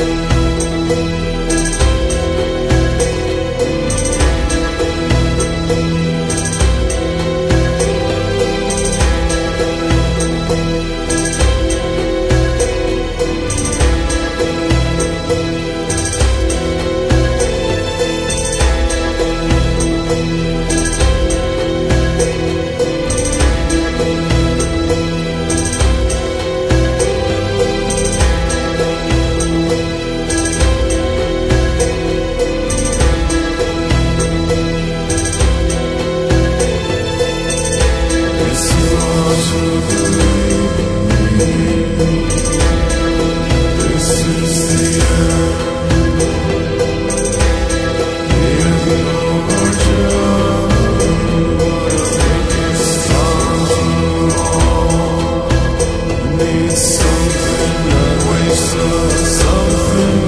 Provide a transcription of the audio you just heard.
Thank something that wakes up, something.